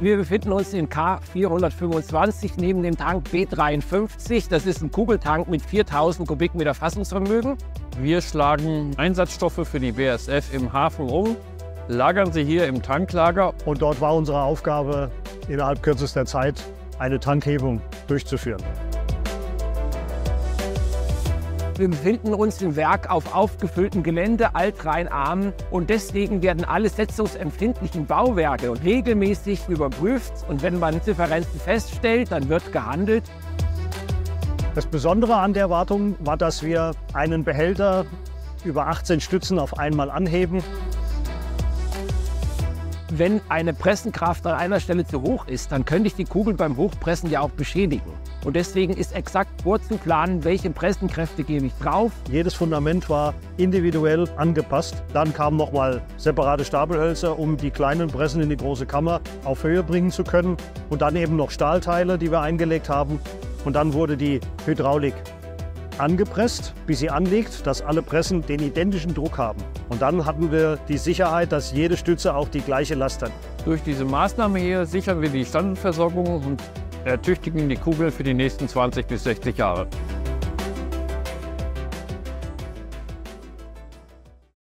Wir befinden uns in K425 neben dem Tank B53. Das ist ein Kugeltank mit 4000 Kubikmeter Fassungsvermögen. Wir schlagen Einsatzstoffe für die BSF im Hafen um, lagern sie hier im Tanklager. Und dort war unsere Aufgabe, innerhalb kürzester Zeit eine Tankhebung durchzuführen. Wir befinden uns im Werk auf aufgefülltem Gelände, altrheinarm und deswegen werden alle setzungsempfindlichen Bauwerke regelmäßig überprüft. Und wenn man Differenzen feststellt, dann wird gehandelt. Das Besondere an der Wartung war, dass wir einen Behälter über 18 Stützen auf einmal anheben wenn eine Pressenkraft an einer Stelle zu hoch ist, dann könnte ich die Kugel beim Hochpressen ja auch beschädigen. Und deswegen ist exakt vorzuplanen, welche Pressenkräfte gebe ich drauf. Jedes Fundament war individuell angepasst. Dann kamen nochmal separate Stapelhölzer, um die kleinen Pressen in die große Kammer auf Höhe bringen zu können. Und dann eben noch Stahlteile, die wir eingelegt haben. Und dann wurde die Hydraulik angepresst, bis sie anliegt, dass alle Pressen den identischen Druck haben. Und dann hatten wir die Sicherheit, dass jede Stütze auch die gleiche Last hat. Durch diese Maßnahme hier sichern wir die Standardversorgung und ertüchtigen die Kugel für die nächsten 20 bis 60 Jahre.